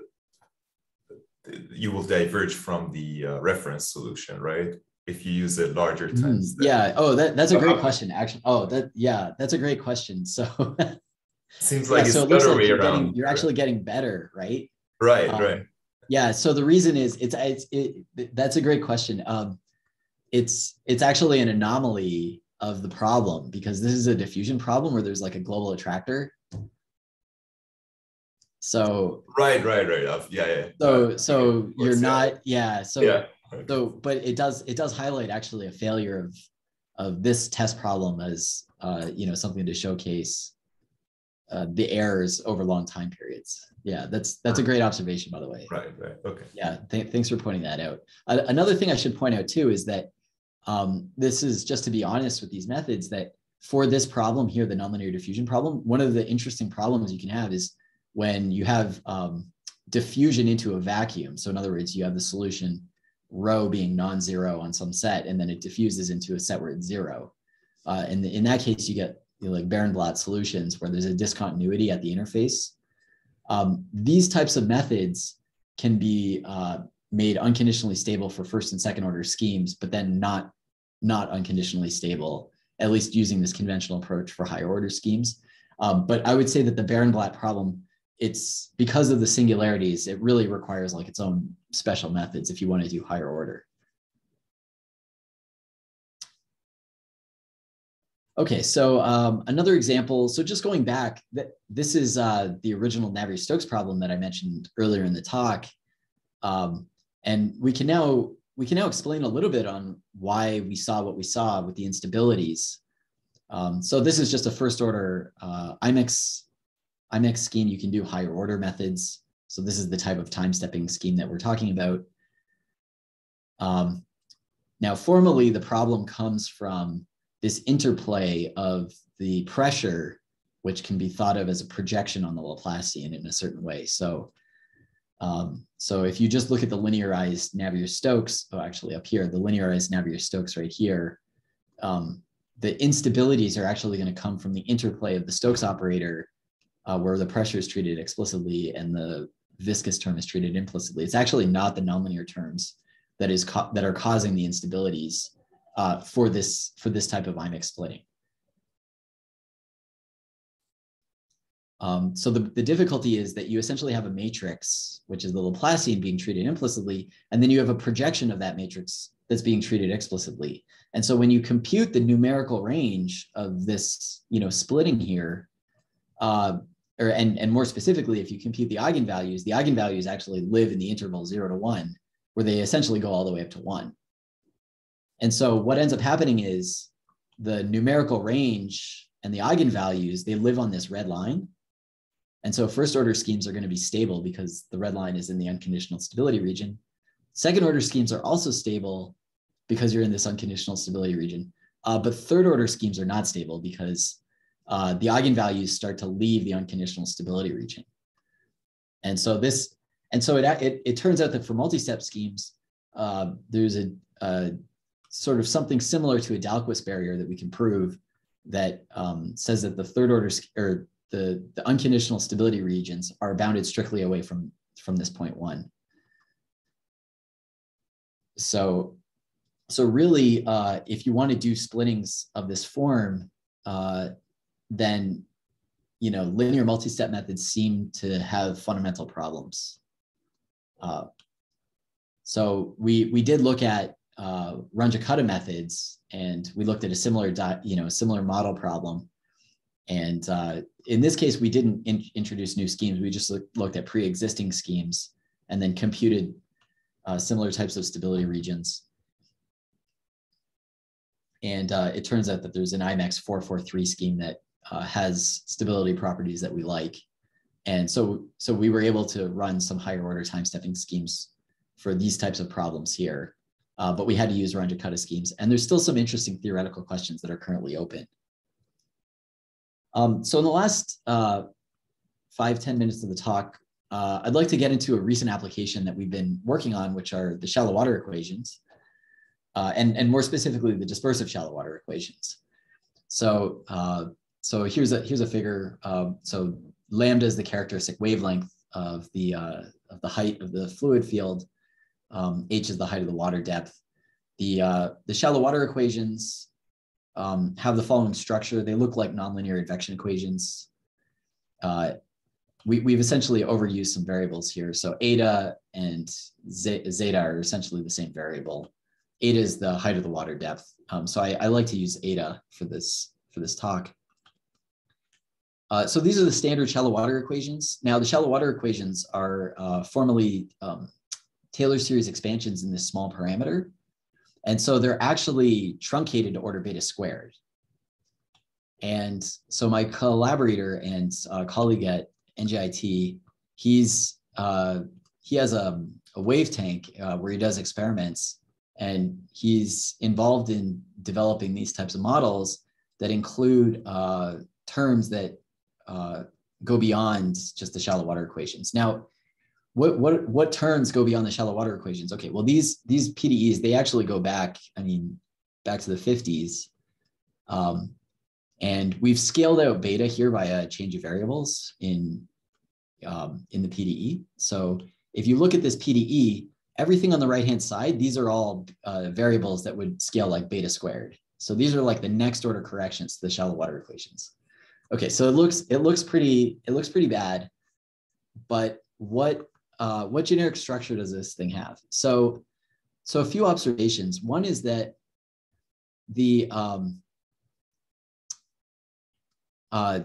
the, you will diverge from the uh, reference solution, right? If you use it larger mm-hmm. times. Mm, yeah. Oh, that, that's a great question. Actually, oh, that yeah, that's a great question. So Seems like yeah, it's so it looks like way you're around. Getting, you're actually getting better, right? Right, um, right. Yeah. So the reason is it's it's it, that's a great question. Um, it's it's actually an anomaly of the problem because this is a diffusion problem where there's like a global attractor. So right, right, right. Yeah, yeah. So so you're not yeah. So yeah. so but it does it does highlight actually a failure of of this test problem as uh, you know something to showcase uh, the errors over long time periods. Yeah, that's that's a great observation, by the way. Right, right, okay. Yeah, th- thanks for pointing that out. Uh, another thing I should point out too is that um, this is just to be honest with these methods that for this problem here, the nonlinear diffusion problem, one of the interesting problems you can have is when you have um, diffusion into a vacuum. So in other words, you have the solution rho being non-zero on some set, and then it diffuses into a set where it's zero. Uh, and in that case, you get like Barenblatt solutions where there's a discontinuity at the interface. Um, these types of methods can be uh, made unconditionally stable for first and second order schemes, but then not not unconditionally stable, at least using this conventional approach for higher order schemes. Um, but I would say that the Barenblatt problem, it's because of the singularities, it really requires like its own special methods if you want to do higher order. Okay, so um, another example. So just going back, that this is uh, the original Navier-Stokes problem that I mentioned earlier in the talk, um, and we can now we can now explain a little bit on why we saw what we saw with the instabilities. Um, so this is just a first order uh, IMEX IMEX scheme. You can do higher order methods. So this is the type of time stepping scheme that we're talking about. Um, now, formally, the problem comes from this interplay of the pressure, which can be thought of as a projection on the Laplacian in a certain way. So, um, so if you just look at the linearized Navier-Stokes, oh, actually up here, the linearized Navier-Stokes right here, um, the instabilities are actually going to come from the interplay of the Stokes operator, uh, where the pressure is treated explicitly and the viscous term is treated implicitly. It's actually not the nonlinear terms that is that are causing the instabilities uh, for this for this type of IMEX splitting. Um, so the, the difficulty is that you essentially have a matrix, which is the Laplacian being treated implicitly, and then you have a projection of that matrix that's being treated explicitly. And so when you compute the numerical range of this, you know, splitting here, uh, or and, and more specifically, if you compute the eigenvalues, the eigenvalues actually live in the interval zero to one, where they essentially go all the way up to one. And so what ends up happening is the numerical range and the eigenvalues, they live on this red line. And so first order schemes are going to be stable because the red line is in the unconditional stability region. Second order schemes are also stable because you're in this unconditional stability region. Uh, but third order schemes are not stable because uh, the eigenvalues start to leave the unconditional stability region. And so this, and so it, it, it turns out that for multi-step schemes, uh, there's a, a sort of something similar to a Dahlquist barrier that we can prove that um, says that the third order or the, the unconditional stability regions are bounded strictly away from, from this point one. So, so really, uh, if you want to do splittings of this form, uh, then you know linear multi-step methods seem to have fundamental problems. Uh, so we we did look at uh, Runge-Kutta methods, and we looked at a similar, you know, similar model problem. And uh, in this case, we didn't in introduce new schemes. We just look, looked at pre-existing schemes and then computed uh, similar types of stability regions. And uh, it turns out that there's an IMEX 443 scheme that uh, has stability properties that we like. And so, so we were able to run some higher order time stepping schemes for these types of problems here uh, but we had to use Runge-Kutta schemes. And there's still some interesting theoretical questions that are currently open. Um, so in the last uh, five ten minutes of the talk, uh, I'd like to get into a recent application that we've been working on, which are the shallow water equations, uh, and, and more specifically, the dispersive shallow water equations. So, uh, so here's a, here's a figure. Um, so lambda is the characteristic wavelength of the, uh, of the height of the fluid field um, H is the height of the water depth. The, uh, the shallow water equations um, have the following structure. They look like nonlinear advection equations. Uh, we, we've essentially overused some variables here. So eta and zeta are essentially the same variable. Eta is the height of the water depth. Um, so I, I, like to use eta for this, for this talk. Uh, so these are the standard shallow water equations. Now the shallow water equations are uh, formally um, Taylor series expansions in this small parameter. And so they're actually truncated to order beta squared. And so my collaborator and uh, colleague at NJIT, he's uh, he has a, a wave tank uh, where he does experiments, and he's involved in developing these types of models that include uh, terms that uh, go beyond just the shallow water equations. Now, what what what terms go beyond the shallow water equations? Okay, well these these PDEs they actually go back. I mean, back to the 50s. Um, and we've scaled out beta here by a change of variables in, um, in the PDE. So if you look at this PDE, everything on the right-hand side, these are all uh, variables that would scale like beta squared. So these are like the next order corrections to the shallow water equations. Okay, so it looks it looks pretty it looks pretty bad, but what uh, what generic structure does this thing have? So so a few observations. One is that the um, uh,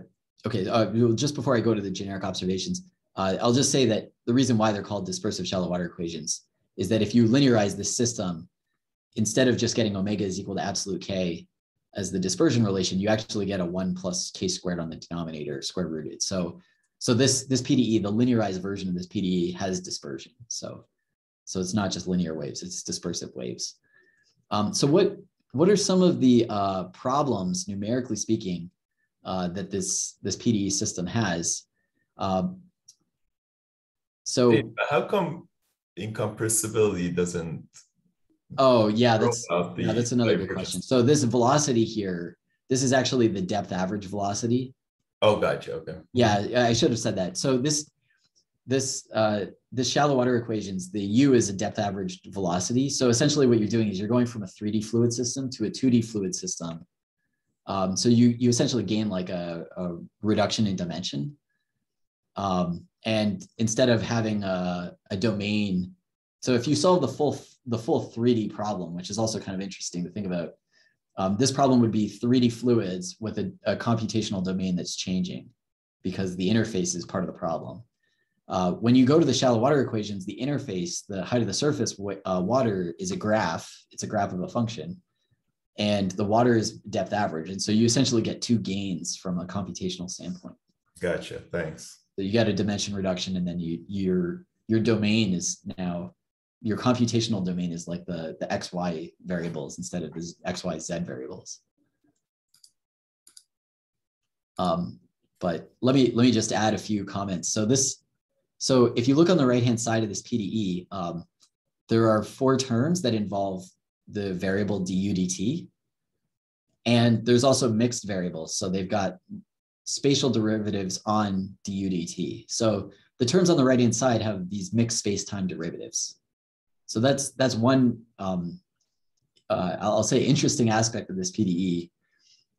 okay, uh, just before I go to the generic observations, uh, I'll just say that the reason why they're called dispersive shallow water equations is that if you linearize this system, instead of just getting omega is equal to absolute k as the dispersion relation, you actually get a one plus k squared on the denominator square rooted. So, so this this PDE, the linearized version of this PDE has dispersion. So, so it's not just linear waves; it's dispersive waves. Um, so what what are some of the uh, problems, numerically speaking, uh, that this this PDE system has. Um, so how come incompressibility doesn't? Oh yeah, that's yeah, that's another good question. So this velocity here, this is actually the depth average velocity. Oh, gotcha. Okay. Yeah, I should have said that. So this this uh, this shallow water equations, the U is a depth average velocity. So essentially, what you're doing is you're going from a 3D fluid system to a 2D fluid system um, so you you essentially gain like a, a reduction in dimension. Um, and instead of having a, a domain, so if you solve the full the full 3D problem, which is also kind of interesting to think about, um, this problem would be 3D fluids with a, a, computational domain that's changing because the interface is part of the problem. Uh, when you go to the shallow water equations, the interface, the height of the surface uh, water is a graph. It's a graph of a function and the water is depth average. And so you essentially get two gains from a computational standpoint. Gotcha. Thanks. So you got a dimension reduction, and then you your your domain is now your computational domain is like the the xy variables instead of the XYZ variables. Um, but let me let me just add a few comments. So this, so if you look on the right hand side of this PDE, um, there are four terms that involve the variable dudt. And there's also mixed variables. So they've got spatial derivatives on dudt. So the terms on the right hand side have these mixed space-time derivatives. So that's that's one um, uh, I'll say interesting aspect of this PDE.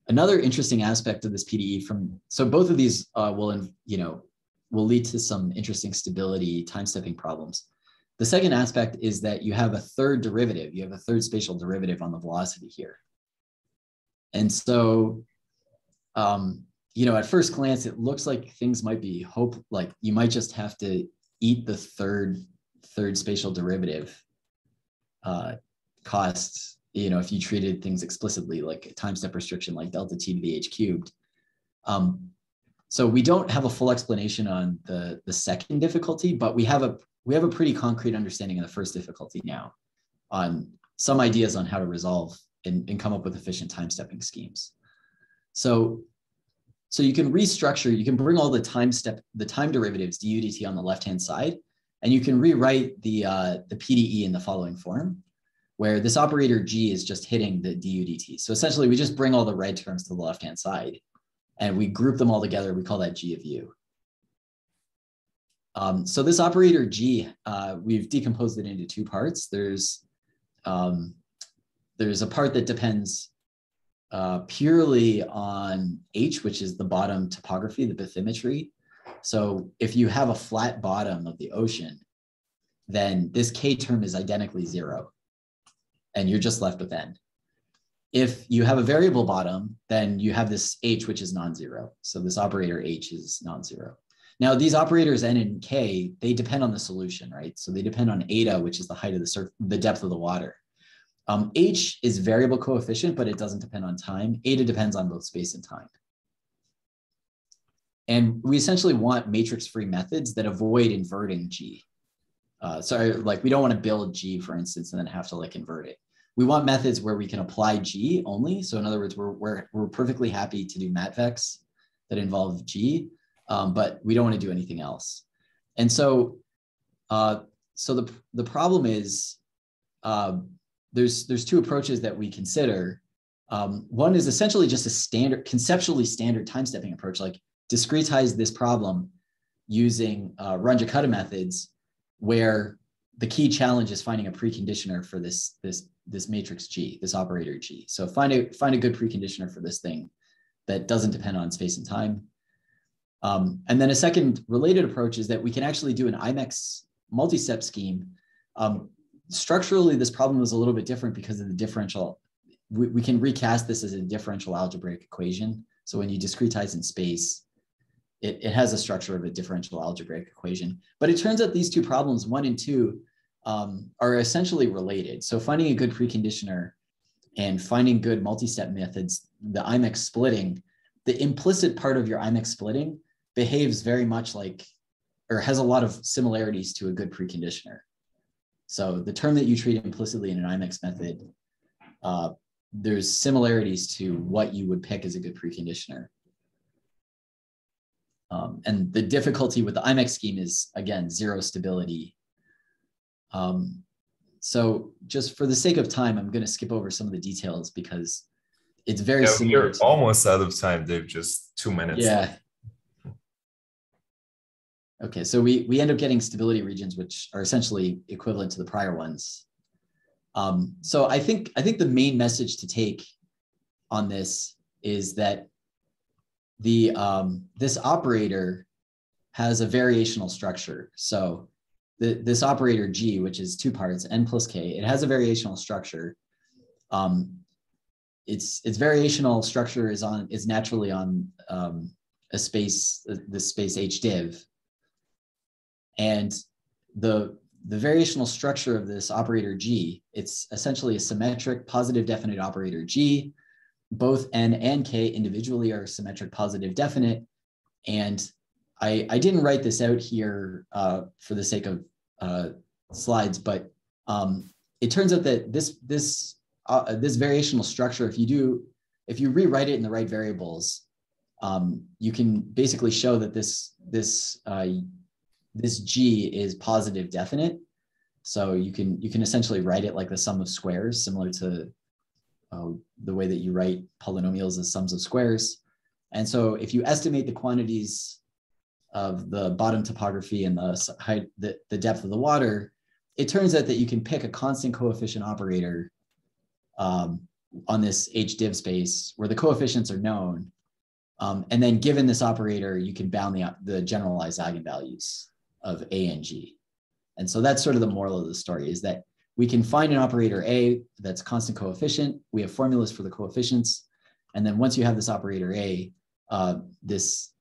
Another interesting aspect of this PDE from so both of these uh, will you know will lead to some interesting stability time stepping problems. The second aspect is that you have a third derivative. You have a third spatial derivative on the velocity here. And so, um, you know, at first glance, it looks like things might be hope, like you might just have to eat the third third spatial derivative uh, costs, you know, if you treated things explicitly like a time step restriction like delta t to the h cubed. Um, so we don't have a full explanation on the, the second difficulty, but we have a we have a pretty concrete understanding of the first difficulty now on some ideas on how to resolve and, and come up with efficient time stepping schemes. So, so you can restructure, you can bring all the time step, the time derivatives du dt on the left-hand side, and you can rewrite the, uh, the PDE in the following form, where this operator G is just hitting the DUDT. So essentially we just bring all the red terms to the left-hand side and we group them all together. We call that G of U. Um, so this operator G, uh, we've decomposed it into two parts. There's um, there's a part that depends uh, purely on H, which is the bottom topography, the bathymetry. So if you have a flat bottom of the ocean, then this K term is identically zero, and you're just left with N. If you have a variable bottom, then you have this H, which is non-zero. So this operator H is non-zero. Now, these operators n and k, they depend on the solution, right? So they depend on eta, which is the height of the surf, the depth of the water. Um, H is variable coefficient, but it doesn't depend on time. Eta depends on both space and time. And we essentially want matrix-free methods that avoid inverting G. Uh, so like we don't want to build G, for instance, and then have to like invert it. We want methods where we can apply G only. So in other words, we're, we're, we're perfectly happy to do matvecs that involve G, um, but we don't want to do anything else. And so, uh, so the, the problem is uh, there's there's two approaches that we consider. Um, one is essentially just a standard, conceptually standard time stepping approach, like discretize this problem using uh, Runge-Kutta methods, where the key challenge is finding a preconditioner for this this this matrix G, this operator G. So find a find a good preconditioner for this thing that doesn't depend on space and time. Um, and then a second related approach is that we can actually do an IMEX multi-step scheme um, structurally, this problem is a little bit different because of the differential. We, we can recast this as a differential algebraic equation. So when you discretize in space, it, it has a structure of a differential algebraic equation. But it turns out these two problems, one and two, um, are essentially related. So finding a good preconditioner and finding good multi-step methods, the IMEX splitting, the implicit part of your IMEX splitting behaves very much like, or has a lot of similarities to a good preconditioner. So the term that you treat implicitly in an IMEX method, uh, there's similarities to what you would pick as a good preconditioner. Um, and the difficulty with the IMEX scheme is, again, zero stability. Um, so just for the sake of time, I'm going to skip over some of the details because it's very yeah, similar. We're almost out of time, Dave. Just two minutes. Yeah. Okay, so we, we end up getting stability regions, which are essentially equivalent to the prior ones. Um, so I think, I think the main message to take on this is that the, um, this operator has a variational structure. So the, this operator G, which is two parts, n plus k, it has a variational structure. Um, its, its variational structure is on is naturally on um, a space, the space H div, and the, the variational structure of this operator G, it's essentially a symmetric positive definite operator G. Both N and K individually are symmetric positive definite. And I, I didn't write this out here uh, for the sake of uh, slides, but um, it turns out that this, this, uh, this variational structure, if you do, if you rewrite it in the right variables, um, you can basically show that this, this uh, this G is positive definite. So you can you can essentially write it like the sum of squares, similar to uh, the way that you write polynomials as sums of squares. And so if you estimate the quantities of the bottom topography and the height, the, the depth of the water, it turns out that you can pick a constant coefficient operator um, on this H div space where the coefficients are known. Um, and then given this operator, you can bound the, the generalized eigenvalues of A and G. And so that's sort of the moral of the story is that we can find an operator A that's constant coefficient. We have formulas for the coefficients. And then once you have this operator A, uh, this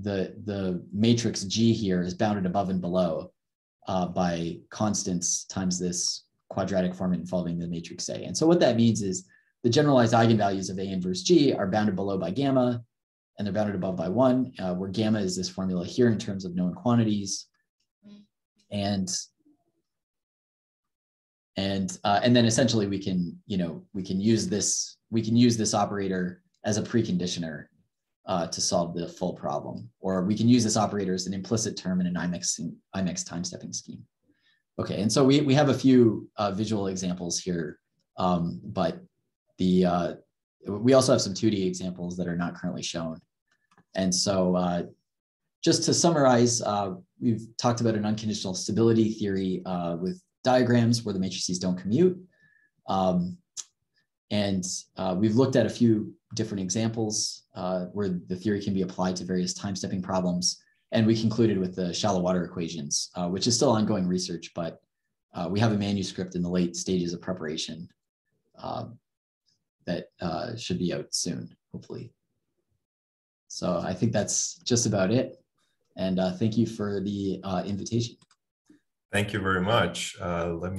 the, the matrix G here is bounded above and below uh, by constants times this quadratic form involving the matrix A. And so what that means is the generalized eigenvalues of A inverse G are bounded below by gamma, and they're bounded above by one, uh, where gamma is this formula here in terms of known quantities and and uh, and then essentially we can you know we can use this we can use this operator as a preconditioner uh, to solve the full problem or we can use this operator as an implicit term in an IMEX IMEX time stepping scheme. Okay, and so we we have a few uh, visual examples here, um, but the uh, we also have some 2D examples that are not currently shown. And so uh, just to summarize, uh, we've talked about an unconditional stability theory with diagrams where the matrices don't commute. Um, and uh, we've looked at a few different examples uh, where the theory can be applied to various time stepping problems. And we concluded with the shallow water equations, uh, which is still ongoing research, but uh, we have a manuscript in the late stages of preparation um, that should be out soon, hopefully. So I think that's just about it. And uh, thank you for the uh, invitation. Thank you very much. Uh, let me